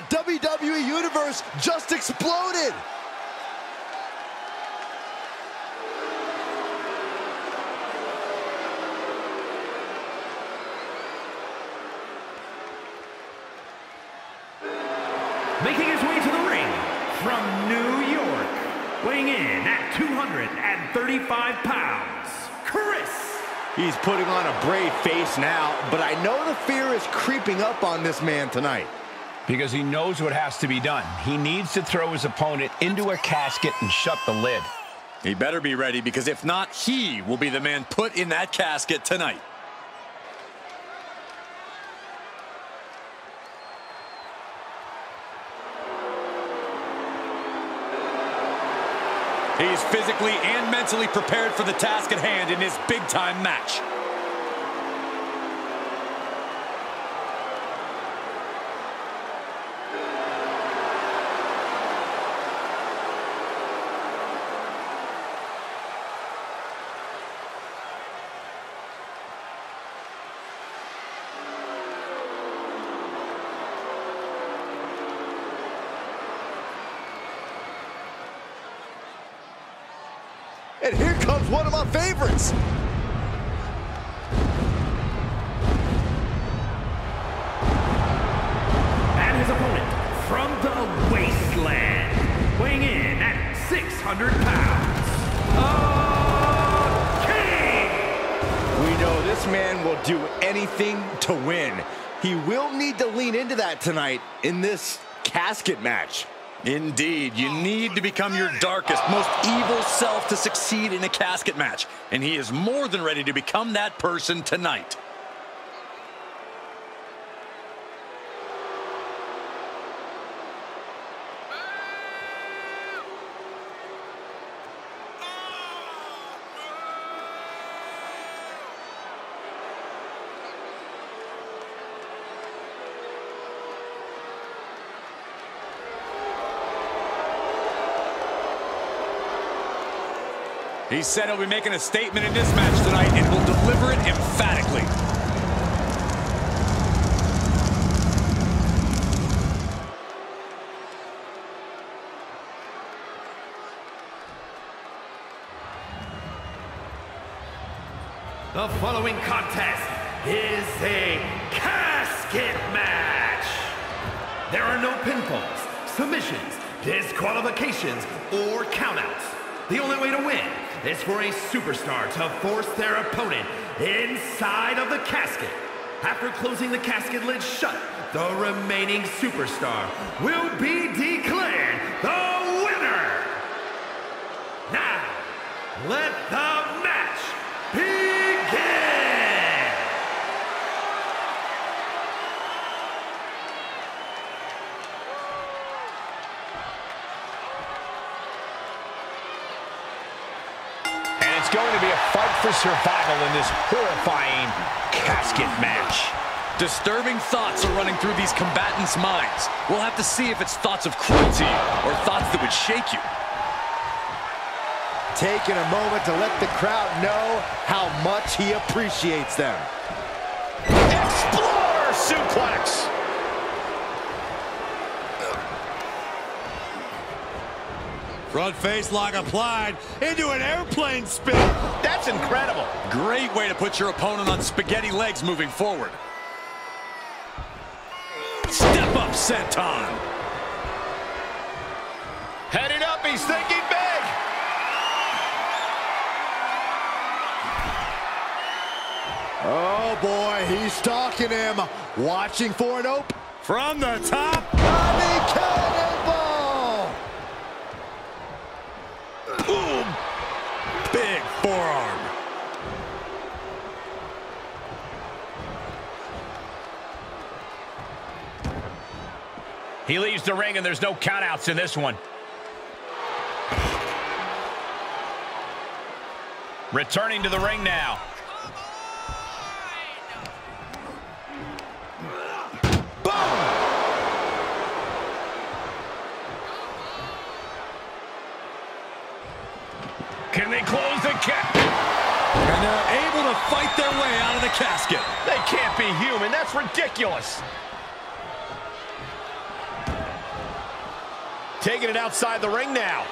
The WWE Universe just exploded! Making his way to the ring from New York, weighing in at 235 pounds, Chris He's putting on a brave face now, but I know the fear is creeping up on this man tonight. Because he knows what has to be done. He needs to throw his opponent into a casket and shut the lid. He better be ready because if not, he will be the man put in that casket tonight. He's physically and mentally prepared for the task at hand in this big-time match. And here comes one of my favorites. and his opponent from the wasteland, weighing in at 600 pounds, a king! We know this man will do anything to win. He will need to lean into that tonight in this casket match. Indeed, you need to become your darkest, most evil self to succeed in a casket match. And he is more than ready to become that person tonight. He said he'll be making a statement in this match tonight and will deliver it emphatically. The following contest is a casket match. There are no pinfalls, submissions, disqualifications, or countouts. The only way to win is for a superstar to force their opponent inside of the casket. After closing the casket lid shut, the remaining superstar will be declared the winner. Now, let the match begin! And it's going to be a fight for survival in this horrifying casket match. Disturbing thoughts are running through these combatants' minds. We'll have to see if it's thoughts of cruelty or thoughts that would shake you. Taking a moment to let the crowd know how much he appreciates them. Exploder suplex. Front face lock applied into an airplane spin. That's incredible. Great way to put your opponent on spaghetti legs moving forward. Step up, senton. Heading up, he's thinking big. Oh boy, he's stalking him. Watching for an open. From the top. Forearm. He leaves the ring, and there's no countouts in this one. Returning to the ring now. Can they close the cap? And they're able to fight their way out of the casket. They can't be human. That's ridiculous. Taking it outside the ring now.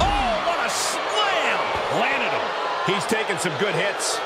Oh, what a slam! Landed him. He's taking some good hits.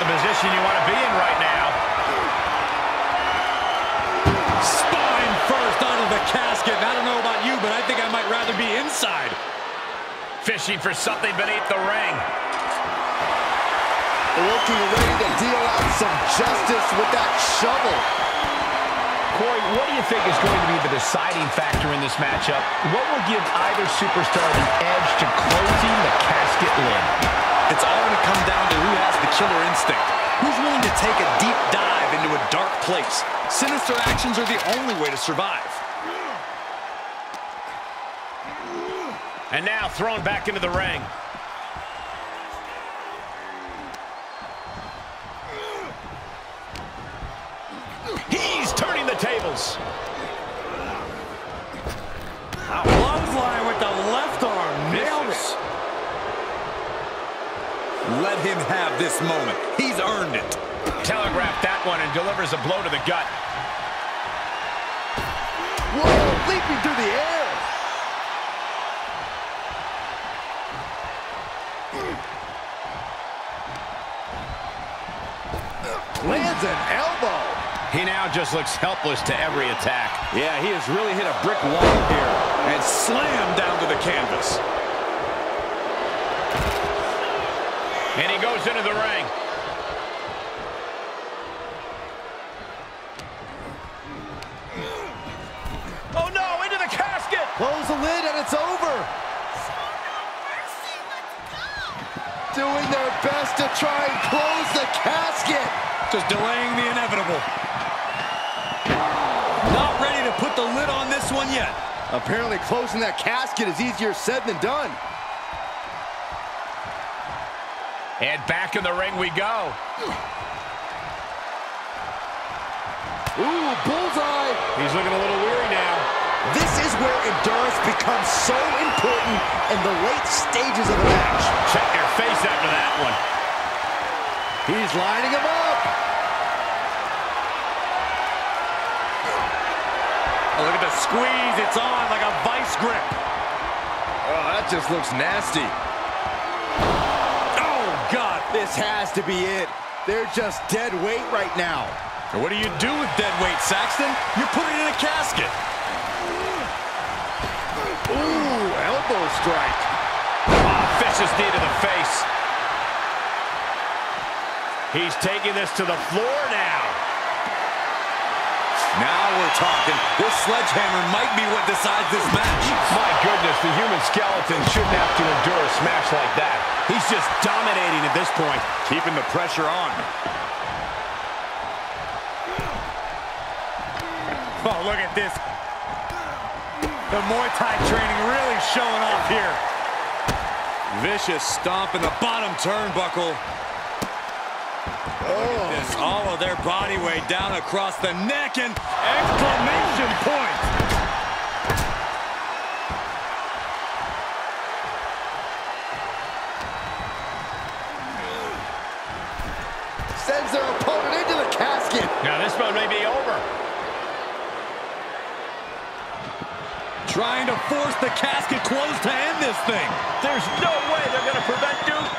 The position you want to be in right now. Spine first onto the casket. I don't know about you, but I think I might rather be inside. Fishing for something beneath the ring. Looking ready to deal out some justice with that shovel. Corey, what do you think is going to be the deciding factor in this matchup? What will give either superstar the edge to closing the casket lid? It's all going to come down to who has the killer instinct. Who's willing to take a deep dive into a dark place? Sinister actions are the only way to survive. And now thrown back into the ring. He's turning the tables. Clothesline with the left arm. Nailed it. Let him have this moment. He's earned it. Telegraphed that one and delivers a blow to the gut. Whoa, leaping through the air. Lands an elbow. He now just looks helpless to every attack. Yeah, he has really hit a brick wall here and slammed down to the canvas. And he goes into the ring. Oh no, into the casket. Close the lid and it's over. Doing their best to try and close the casket. Just delaying the inevitable. Not ready to put the lid on this one yet. Apparently closing that casket is easier said than done. And back in the ring we go. Ooh, bullseye. He's looking a little weary now. This is where endurance becomes so important in the late stages of the match. Check your face after that one. He's lining him up. Oh, look at the squeeze. It's on like a vice grip. Oh, that just looks nasty. Oh. This has to be it. They're just dead weight right now. And what do you do with dead weight, Saxton? You put it in a casket. Ooh, elbow strike. Ah, vicious knee to the face. He's taking this to the floor now. Now we're talking. This sledgehammer might be what decides this match. My goodness, the human skeleton shouldn't have to endure a smash like that. He's just dominating at this point. Keeping the pressure on. Oh, look at this. The Muay Thai training really showing off here. Vicious stomp in the bottom turnbuckle. Look at this. All of their body weight down across the neck and exclamation point. Sends their opponent into the casket. Now this one may be over. Trying to force the casket closed to end this thing. There's no way they're going to prevent Duke.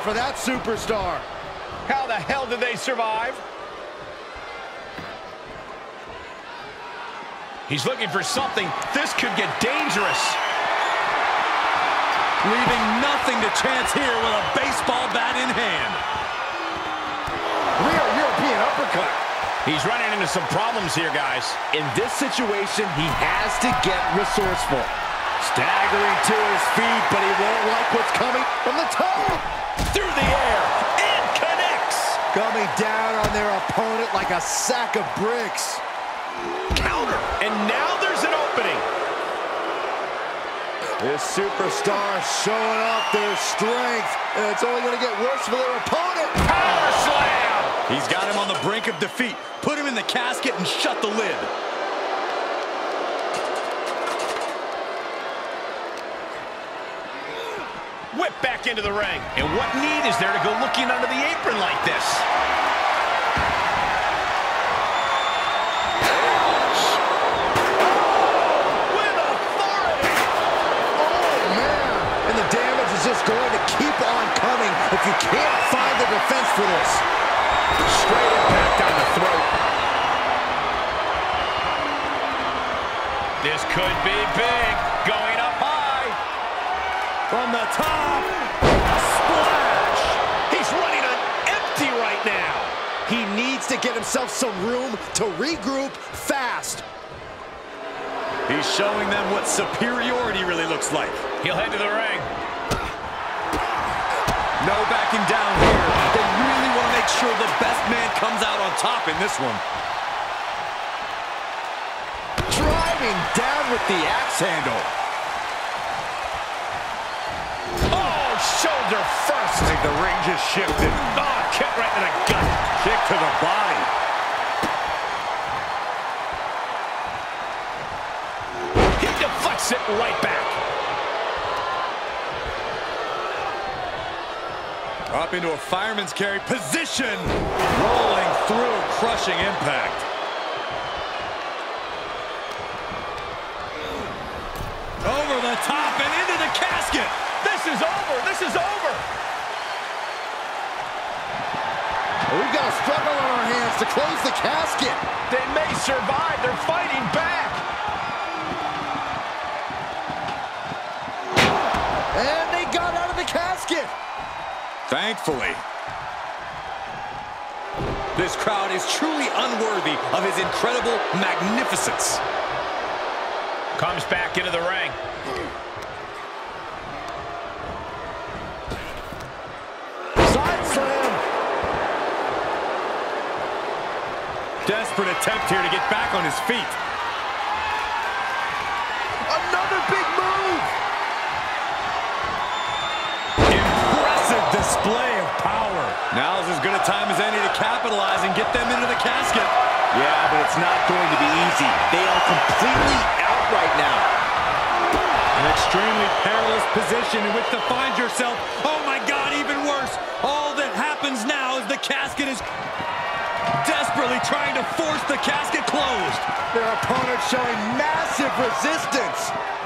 Close for that superstar. How the hell did they survive? He's looking for something. This could get dangerous. Leaving nothing to chance here with a baseball bat in hand. Rear European uppercut. He's running into some problems here, guys. In this situation, he has to get resourceful. Staggering to his feet, but he won't like what's coming from the top. Through the air. And connects. Coming down on their opponent like a sack of bricks. Counter. And now there's an opening. This superstar showing off their strength, and it's only going to get worse for their opponent. Power slam. He's got him on the brink of defeat. Put him in the casket and shut the lid. Back into the ring. And what need is there to go looking under the apron like this? Oh, and the damage is just going to keep on coming if you can't find the defense for this. Straight impact on the throat. This could be big. Going. From the top. Splash. He's running on empty right now. He needs to get himself some room to regroup fast. He's showing them what superiority really looks like. He'll head to the ring. No backing down here. They really want to make sure the best man comes out on top in this one. Driving down with the axe handle. Shoulder first. I think the ring just shifted. Oh, kick right in the gut. Kick to the body. He deflects it right back. Up into a fireman's carry position. Rolling through, crushing impact. Over the top and into the casket. This is over. This is over. We've got a struggle on our hands to close the casket. They may survive. They're fighting back. And they got out of the casket. Thankfully. This crowd is truly unworthy of his incredible magnificence. Comes back into the ring. Side slam. Desperate attempt here to get back on his feet. Another big move. Impressive display of power. Now's as good a time as any to capitalize and get them into the casket. Yeah, but it's not going to be easy. They are completely out right now. An extremely perilous position in which to find yourself. Oh my God, even worse. All that happens now is the casket is trying to force the casket closed. Their opponent showing massive resistance.